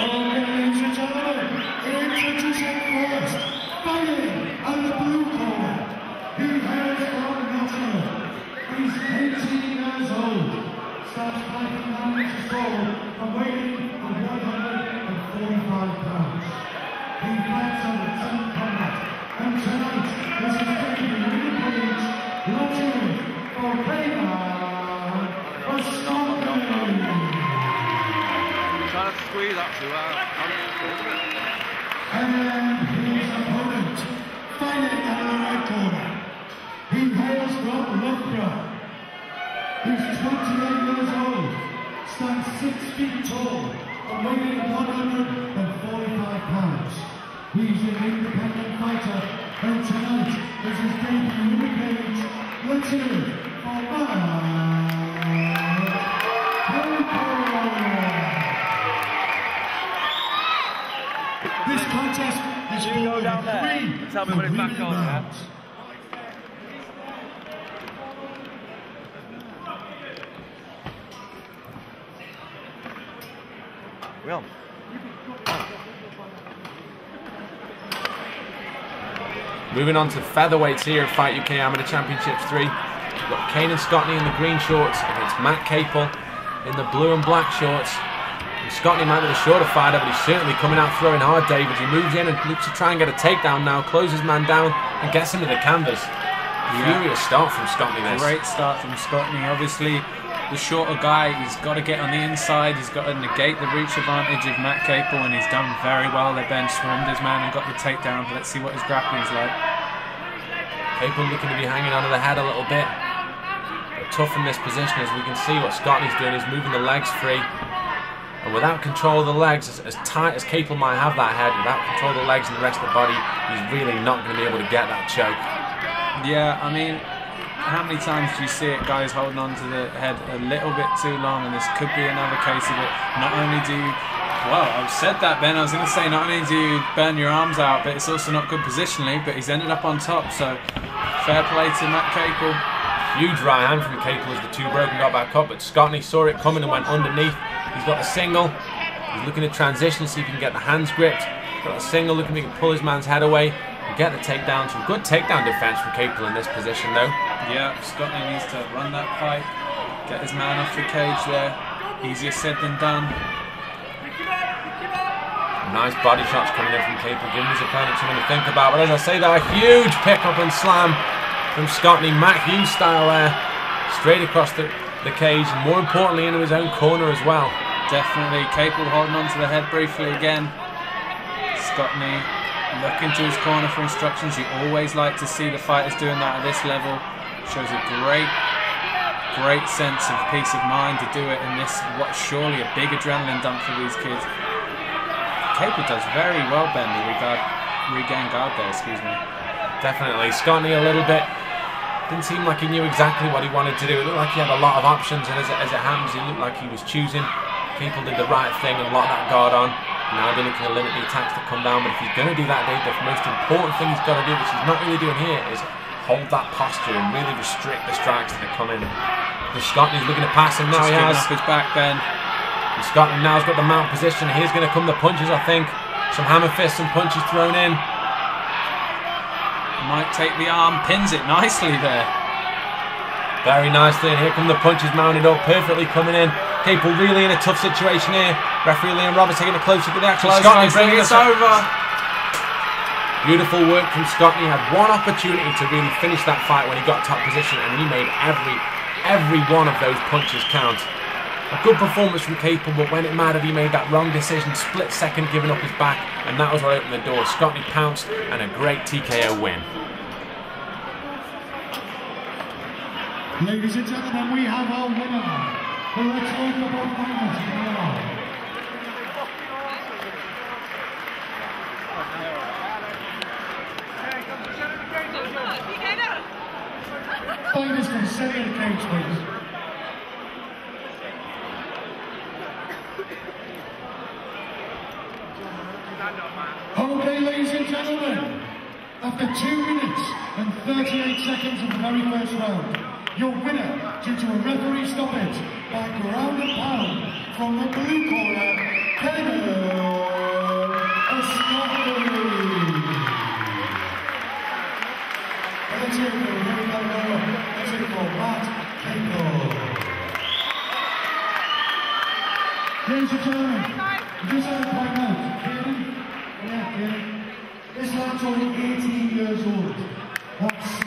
Ladies and gentlemen, introducing on. He from Nottingham. He's 18 years old. Starts fighting down his soul from weighing for 145 pounds. Squeeze to her. And his opponent, fighting out the red corner. He hails from Loughborough. He's 28 years old, stands 6 feet tall, and weighing 145 pounds. He's an independent fighter, and tonight is his debut in the cage. Let's hear it for Mark You go down there. three Tell me when it's back on, yeah? rounds. We on? Moving on to featherweights here at Fight UK Amateur Championships 3. We've got Kanan Scottney in the green shorts against Matt Capel in the blue and black shorts. And Scottney might be the shorter fighter, but he's certainly coming out throwing hard, David. He moves in and looks to try and get a takedown now, closes his man down and gets him to the canvas. Furious start from Scottney this. Great start from Scottney. Obviously, the shorter guy, he's got to get on the inside. He's got to negate the reach advantage of Matt Capel, and he's done very well. They've bench swarmed his man and got the takedown. but Let's see what his grappling's like. Capel looking to be hanging onto the head a little bit. But tough in this position as we can see what Scottney's doing. He's moving the legs free. And without control of the legs, as, as tight as Capel might have that head, without control of the legs and the rest of the body, he's really not going to be able to get that choke. Yeah, I mean, how many times do you see it, guys holding on to the head a little bit too long, and this could be another case of it. Not only do you, well, I've said that, Ben. I was going to say not only do you burn your arms out, but it's also not good positionally. But he's ended up on top, so fair play to Matt Capel. Huge right hand from Capel as the two broke and got back up, but Scottney saw it coming and went underneath. He's got a single. He's looking to transition, see if he can get the hands gripped. Got a single, looking if he can pull his man's head away and get the takedown. Some good takedown defense from Capel in this position, though. Yeah, Scottney needs to run that fight, get his man off the cage there. Easier said than done. Nice body shots coming in from Capel, giving his opponent something to think about. But as I say, that a huge pickup and slam from Scottney, Matt Hughes style there, straight across the, the cage, and more importantly into his own corner as well. Definitely Capel holding on to the head briefly again. Scottney looking to his corner for instructions. You always like to see the fighters doing that at this level. Shows a great, great sense of peace of mind to do it in this what's surely a big adrenaline dump for these kids. Capel does very well, Bendy, regard, regain guard there, excuse me. Definitely. Scottney a little bit. Didn't seem like he knew exactly what he wanted to do. It looked like he had a lot of options, and as it, as it happens, he looked like he was choosing. Capel did the right thing and locked that guard on. Now they're looking to limit the attacks that come down, but if he's going to do that, Dave, the most important thing he's got to do, which he's not really doing here, is hold that posture and really restrict the strikes that come in. But is looking to pass him now. Just He has. his back, Ben. And Scottney now's got the mount position. Here's going to come the punches, I think. Some hammer fists and punches thrown in. Might take the arm, pins it nicely there. Very nicely, and here come the punches mounted up, perfectly coming in. Capel really in a tough situation here. Referee Liam Roberts taking a close look at the action. Close Scottney one, bringing us over. Beautiful work from Scottney. Had one opportunity to really finish that fight when he got top position, and he made every every one of those punches count. A good performance from Capel, but when it mattered, he made that wrong decision, split second, giving up his back, and that was what opened the door. Scotty pounced, and a great TKO win. Ladies and gentlemen, we have our winner. The now. Fighters can sit in cage, please. gentlemen, after 2 minutes and 38 seconds of the very first round, your winner, due to a referee stoppage by ground and pound from the blue corner, Caleb Escoffeley. Let's hear it for Matt Ladies and gentlemen, you just had a point out. Kieran? Yeah, Kieran only 18 years old. That's